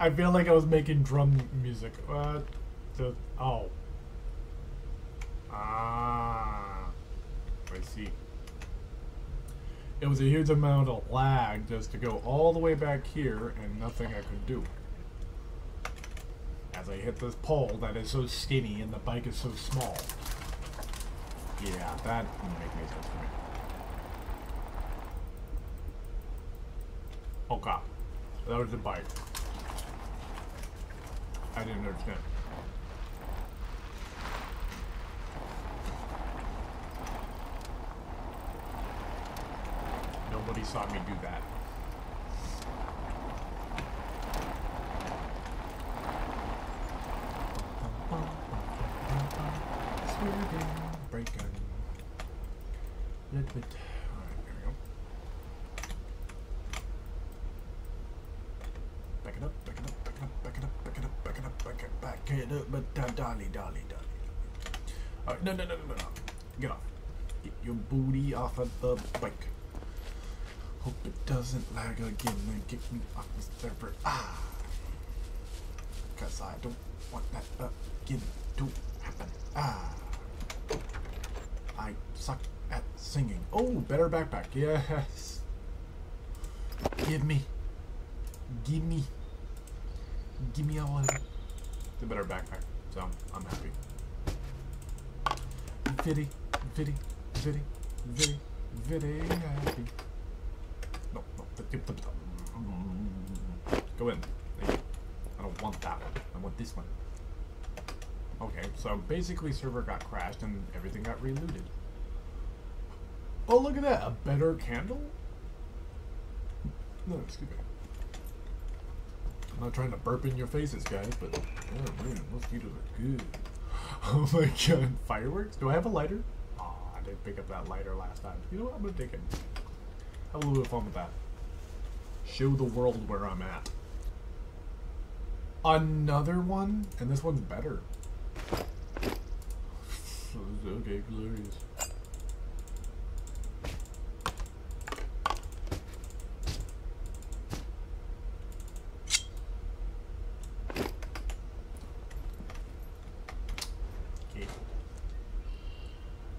I feel like I was making drum music. What? The, oh. Ah. I see. It was a huge amount of lag just to go all the way back here and nothing I could do. As I hit this pole that is so skinny and the bike is so small. Yeah, that didn't make any sense to me. Oh god. That was a bite. I didn't understand. Nobody saw me do that. Breaking. Little bit. Alright, there we go. Back it up, back it up, back it up, back it up, back it up, back it up, back back but dolly, dolly, dolly. Alright, no, no, no, no, no, no. Get off. Get your booty off of the bike. Hope it doesn't lag again and get me off the server. Ah. Cause I don't want that again to happen. Ah. I suck at singing. Oh, better backpack. Yes. Give me. Give me. Give me all of it. The better backpack. So I'm happy. Very, very, very, very, very happy. No, no. Go in. I don't want that one. I want this one. Okay, so basically server got crashed and everything got relooted. Oh, look at that. A better candle? No, excuse me. I'm not trying to burp in your faces, guys, but oh man, mosquitoes are good. Oh my god, fireworks? Do I have a lighter? Oh, I didn't pick up that lighter last time. You know what? I'm gonna take it. Have a little bit of fun with that. Show the world where I'm at. Another one? And this one's better. okay, glorious. Okay.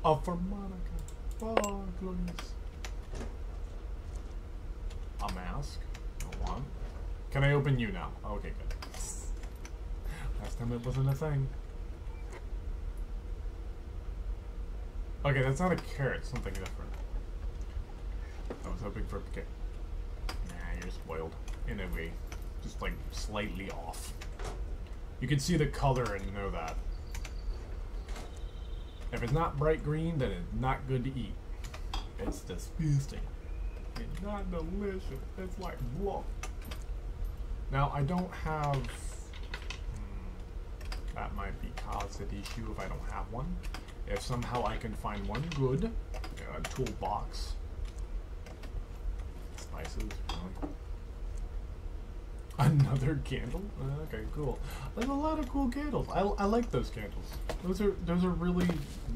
A harmonica. Oh, glorious. A mask. No one. Can I open you now? Oh, okay, good. Last time it wasn't a thing. Okay, that's not a carrot, something different. I was hoping for a carrot. Nah, you're spoiled. In a way. Just like slightly off. You can see the color and know that. If it's not bright green, then it's not good to eat. It's disgusting. It's not delicious. It's like blah. Now, I don't have... Hmm, that might be cause an issue if I don't have one. If somehow I can find one good uh, toolbox. Spices. really. Another candle? Uh, okay, cool. There's a lot of cool candles. I, I like those candles. Those are those are really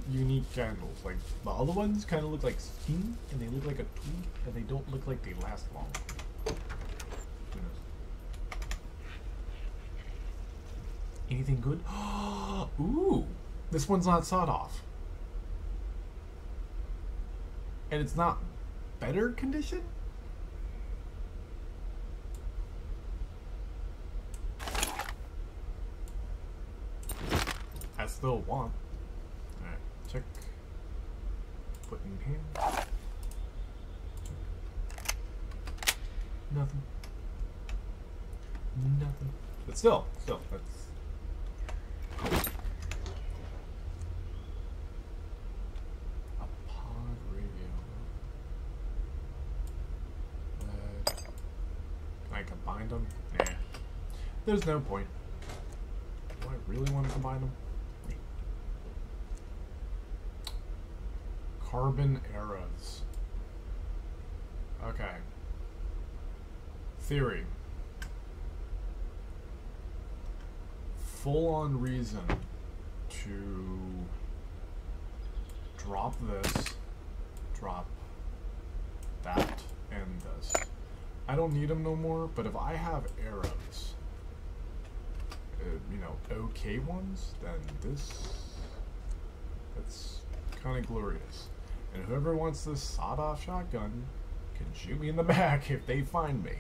unique candles. Like the other ones kind of look like skin, and they look like a tool, and they don't look like they last long. Anything good? Ooh, this one's not sawed off, and it's not better condition. I still want. Alright, check. Put in here. Nothing. Nothing. But still, still, that's. A pod radio. Uh, can I combine them? Nah. There's no point. Do I really want to combine them? Carbon arrows. Okay. Theory. Full on reason to drop this, drop that, and this. I don't need them no more, but if I have arrows, you know, okay ones, then this, that's kind of glorious. And whoever wants this sawed-off shotgun can shoot me in the back if they find me.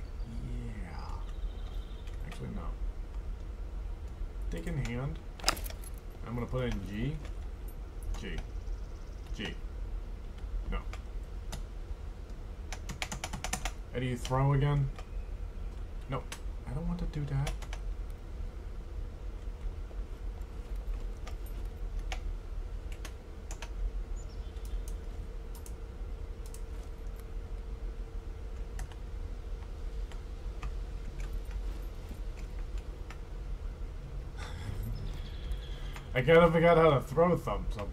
Yeah. Actually, no. Take in hand. I'm gonna put in G. G. G. No. Eddie, throw again? No. I don't want to do that. I kind of forgot how to throw thumb something.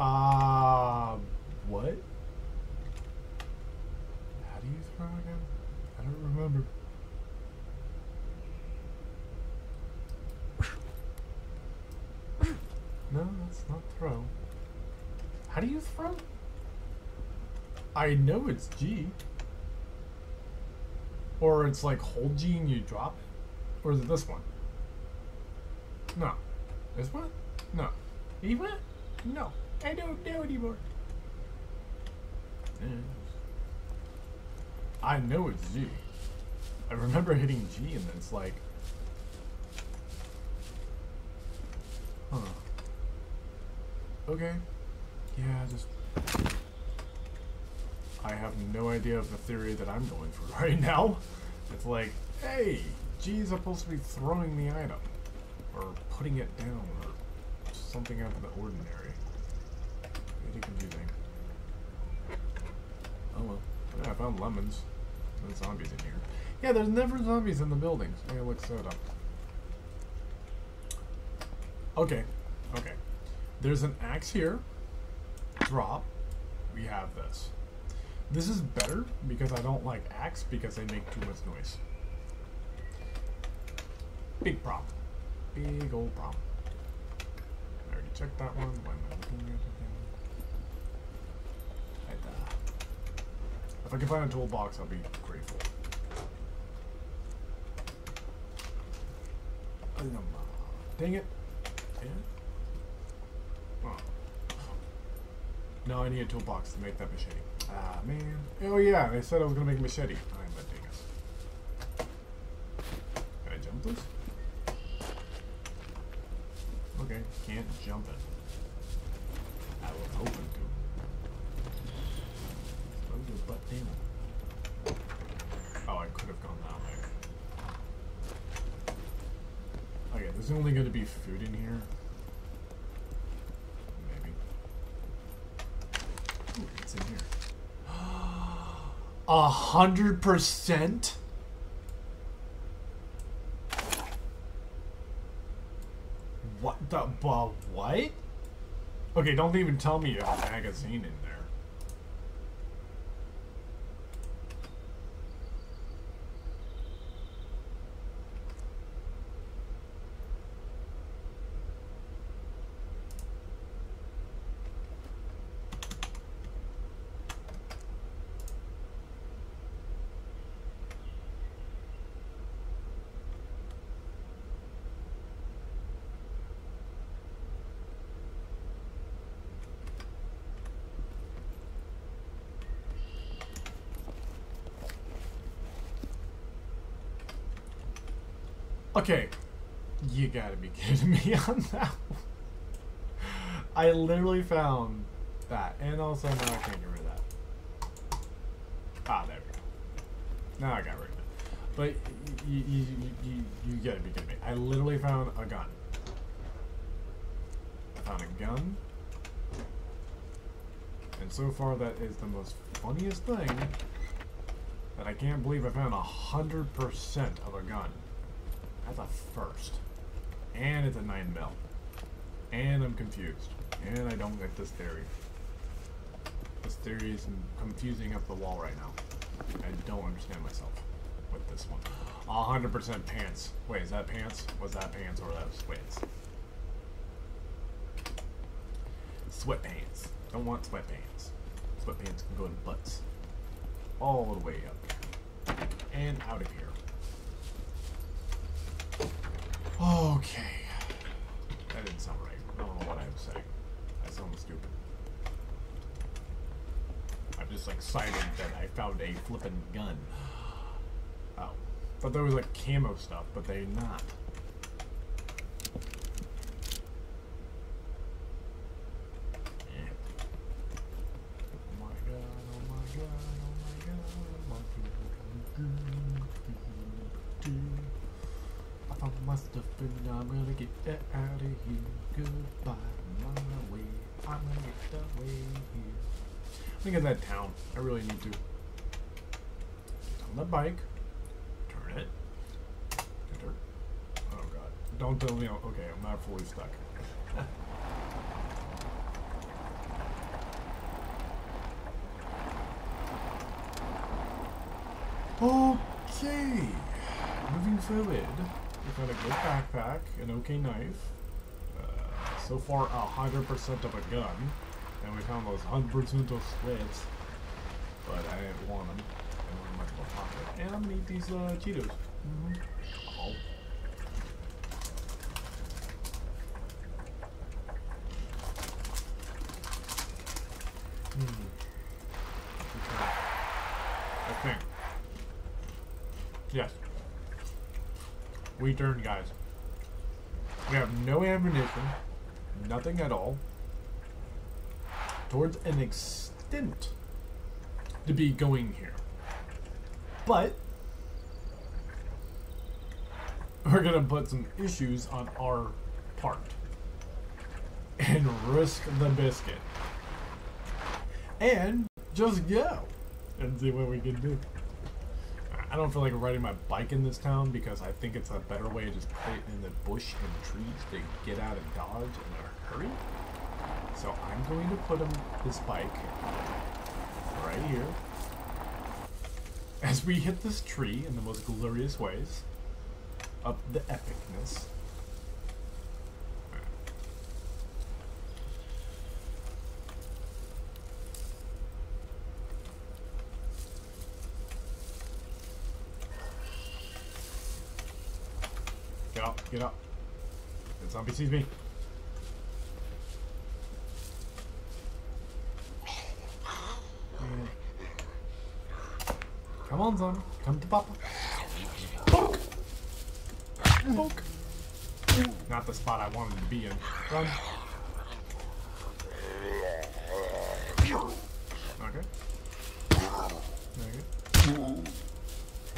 Uh, what? How do you throw again? I don't remember. No, that's not throw. How do you throw? I know it's G. Or it's like hold G and you drop it. Or is it this one? No. This one? No. Eva? No. I don't know anymore. Eh. I know it's G. I remember hitting G and then it's like... Huh. Okay. Yeah, just... I have no idea of the theory that I'm going for right now. It's like, hey, G is supposed to be throwing the item. Or putting it down, or something out of the ordinary. Pretty confusing. Oh well. Yeah, I found lemons. There's zombies in here. Yeah, there's never zombies in the buildings. Gotta look up. Okay. Okay. There's an axe here. Drop. We have this. This is better because I don't like axe because they make too much noise. Big problem. Big old problem. I already checked that one. Why am I looking at? Right there. If I can find a toolbox, I'll be grateful. Dang it. Yeah. Oh. No, I need a toolbox to make that machete. Ah, man. Oh, yeah, they said I was going to make a machete. I'm a dingus. Can I jump this? Okay, can't jump it. I was hoping to. Slow your butt down. Oh, I could have gone that way. Okay, there's only going to be food in here. Maybe. Ooh, it's in here. A hundred percent? What the, but what? Okay, don't even tell me you have a magazine in there. Okay, you gotta be kidding me on that one. I literally found that, and also now I can't get rid of that. Ah, there we go. Now I got rid of it. But you, you, you, you gotta be kidding me. I literally found a gun. I found a gun. And so far that is the most funniest thing that I can't believe I found a hundred percent of a gun. That's a first. And it's a 9 mil. And I'm confused. And I don't get this theory. This theory is confusing up the wall right now. I don't understand myself with this one. 100% pants. Wait, is that pants? Was that pants or that sweats? Sweatpants. Don't want sweatpants. Sweatpants can go in butts. All the way up. And out of here. Okay. That didn't sound right. I don't know what I was saying. That sounded stupid. I'm just like excited that I found a flippin' gun. Oh. Thought there was like camo stuff, but they're not. I my stuff and I'm gonna get out of here. Goodbye, my way. I'm gonna get away here. Let me get that town. I really need to. On the bike. Turn it. Enter. Oh god. Don't tell me. Okay, I'm not fully stuck. okay. Moving forward. We got a good backpack, an okay knife. Uh, so far, a hundred percent of a gun, and we found those hundred percent of sweats. But I didn't want them. I wanted much more pocket. And I'm gonna eat these uh, Cheetos. Oh. Hmm. Okay. Yes. We turned, guys. We have no ammunition, nothing at all, towards an extent to be going here. But we're gonna put some issues on our part and risk the biscuit and just go and see what we can do. I don't feel like riding my bike in this town because I think it's a better way to just put it in the bush and trees to get out of Dodge in a hurry. So I'm going to put him this bike right here. As we hit this tree in the most glorious ways of the epicness. Get up, get up. The zombie sees me. Come on, zombie. Come to Papa. Poke! Poke! Not the spot I wanted to be in. Run. Okay.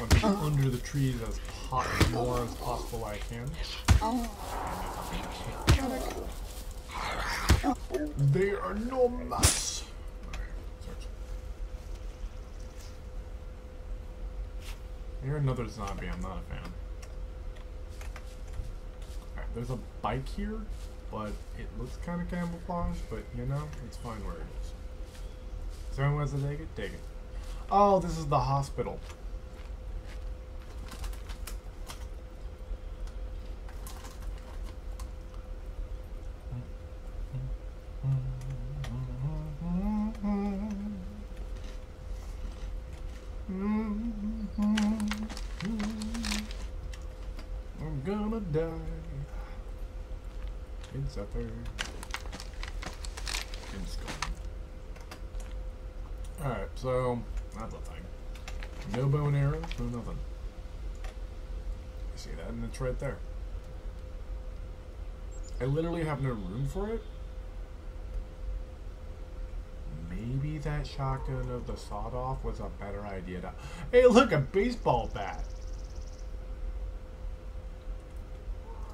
Okay. Under the trees as po- more as possible I can. They are no mess. You're another zombie. I'm not a fan. Alright, there's a bike here, but it looks kind of camouflaged, but you know, it's fine where it is. If someone wants to take it, take it. Oh, this is the hospital. I'm gonna die in supper. In skull. Alright, so that's a thing. No bow and arrows, no nothing. You see that? And it's right there. I literally have no room for it. Maybe that shotgun of the sawed off was a better idea to. Hey, look, a baseball bat!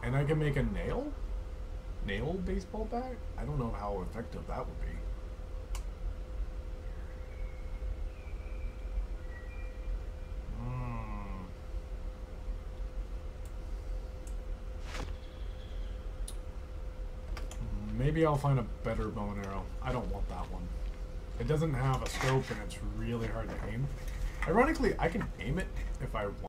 And I can make a nail? Nail baseball bat? I don't know how effective that would be. Hmm. Maybe I'll find a better bow and arrow. I don't want that one. It doesn't have a scope and it's really hard to aim. Ironically, I can aim it if I want.